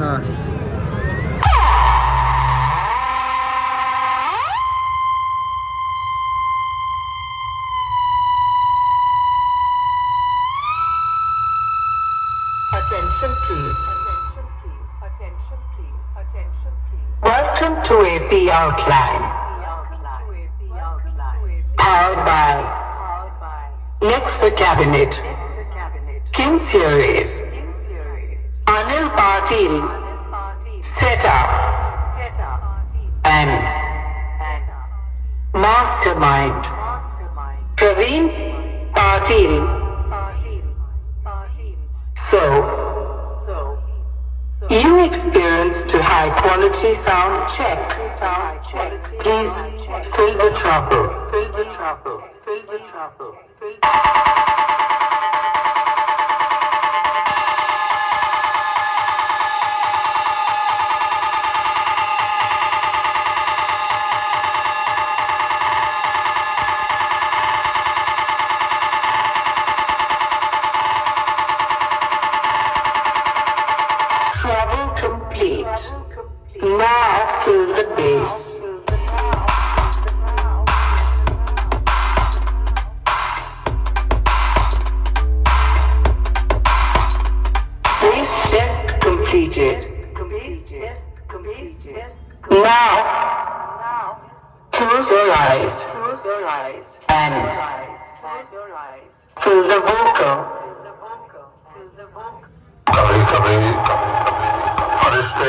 ആ Attention please. Attention please. Attention please. Welcome to AP Outline. Powered by Nexa Cabinet. King Series. Anil Patil. Setup. And Mastermind. Praveen Patil. So, you experience to high quality sound check. Please fill the trouble. Fill the trouble. Fill the trouble. Fill Trouble now feel the bass. completed. Now, close your eyes and fill the vocal. Kaveri kaveri, farishte